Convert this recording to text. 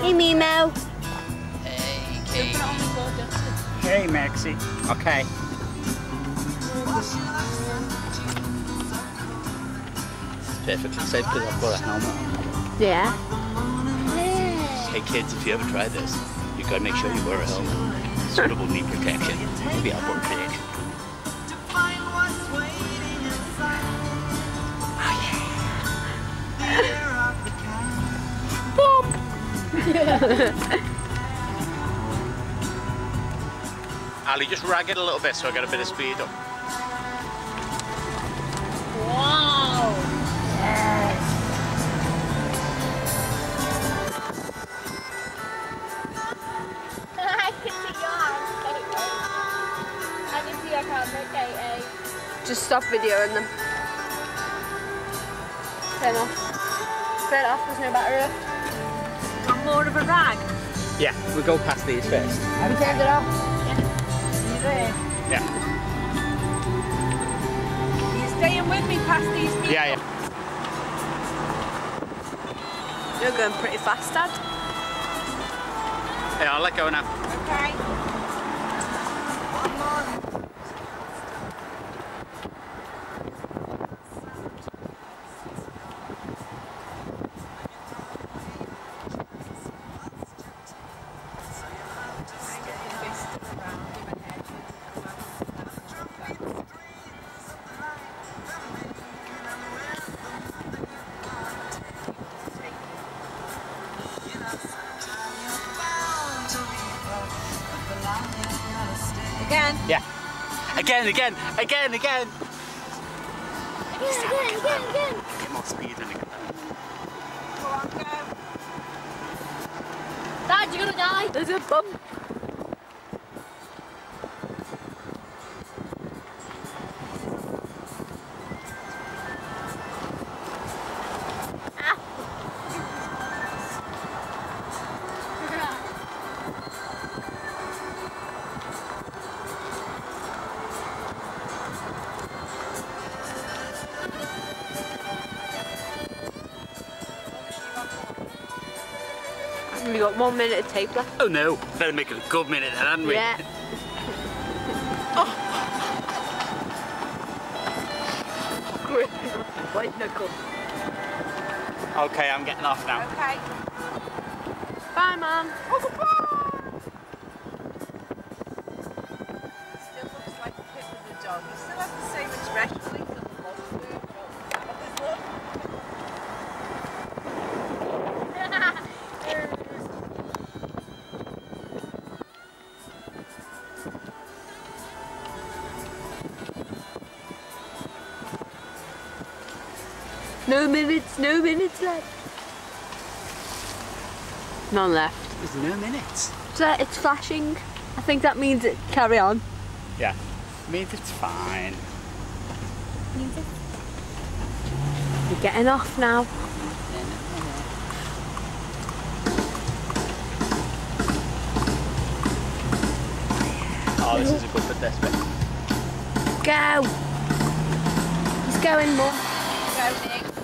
Hey, Nemo. Hey, Kate. Hey, Maxie. Okay. It's perfectly safe because I've got a helmet on. Yeah. Hey kids, if you ever try this, you gotta make sure you wear a helmet. Suitable knee protection. Maybe elbow protection. Ali, just rag it a little bit so I get a bit of speed up. Wow. I can see your hand, I can see your camera, Katie. Just stop videoing them. Turn off. Turn off, there's no battery left. Want more of a rag? Yeah, we'll go past these first. Have you turned it off? You there? Yeah. You staying with me past these people? Yeah, yeah. You're going pretty fast, Dad. Yeah, I'll let go now. Okay. Again. Yeah. Again, again, again, again. Again, again, again, again. Get more speed in it. Go on, go. Dad, you're gonna die. There's a bump. We got one minute of tape left. Oh no, better make it a good minute then, hadn't we? Yeah. Grip. White knuckle. Okay, I'm getting off now. Okay. Bye, Mum. Oh, still looks like a pit with the dog. You still have the same expression. No minutes, no minutes left. None left. There's no minutes. So it's flashing. I think that means it carry on. Yeah. it Means it's fine. You're getting off now. Oh, this is a good bit this bit. Go. He's going, Mum. Go, Nick.